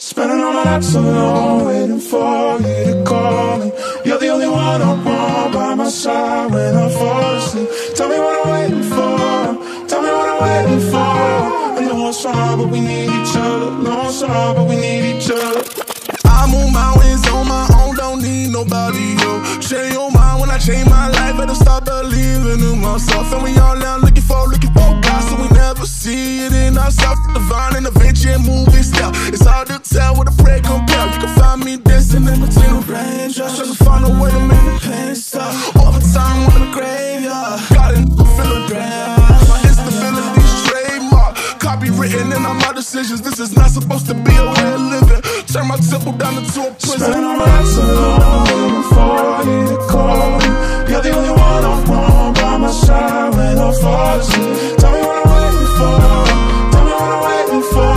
Spending all my nights alone, waiting for you to call me. You're the only one I want by my side when I fall asleep. Tell me what I'm waiting for. Tell me what I'm waiting for. I know it's hard, but we need each other. No, it's hard, but we need each other. I move mountains on my own, don't need nobody, yo. Change your mind when I change my life, better start believing in myself. And we all now looking for, looking for God, so we never see it in ourselves. Divine intervention, moving got it, feel. My instability's trademark, copywritten in all my decisions. This is not supposed to be a way of living. Turn my temple down into a prison. Spending all my nights alone, waiting for you to call me. You're the only one I want by my side when I fall asleep. Tell me what I'm waiting for. Tell me what I'm waiting for.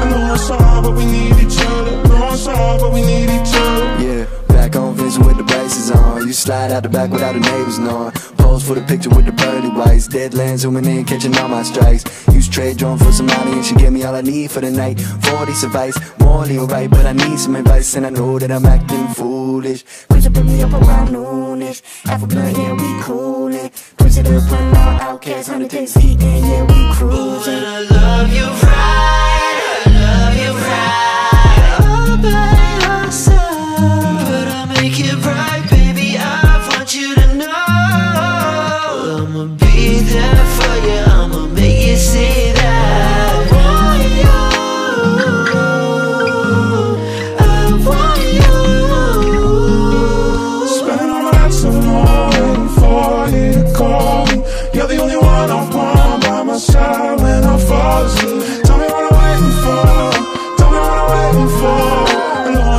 I know it's hard, but we need each other. Know it's hard, but we need each other. Yeah, back on vision with the braces on. You slide out the back without the neighbors knowing. Pose for the picture with the pearly whites. Deadlands zooming in, catching all my strikes. Use trade drone for some money and she gave me all I need for the night. 40 advice, morally alright, but I need some advice and I know that I'm acting foolish. Push it, put me up around noonish. Half a blunt, yeah, we coolin'. It up, run out, outcast, 100 days heatin', yeah,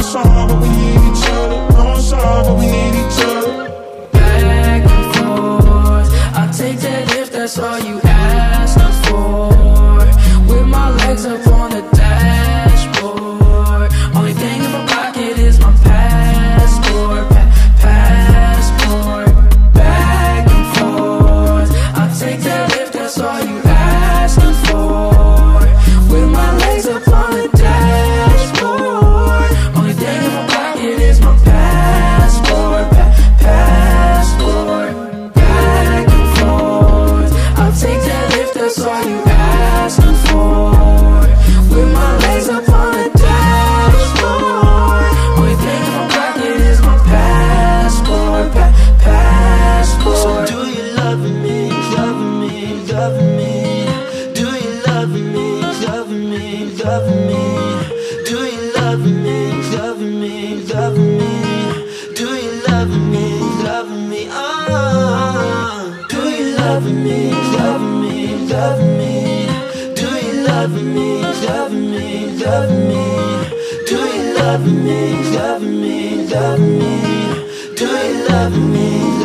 I but we need each other. But we need each other. back and forth. I'll take that if that's all you that's all you asking for. With my legs up on the dashboard. Only thing in my pocket is my passport. Pa- passport. So do you love me, love me, love me? Do you love me, love me, love me? Do you love me, love me, love me? Do you love me, love me? Oh, do you love me, love me, love me? Do you love me, love me, love me? Do you love me, love me, love me? Do you love me?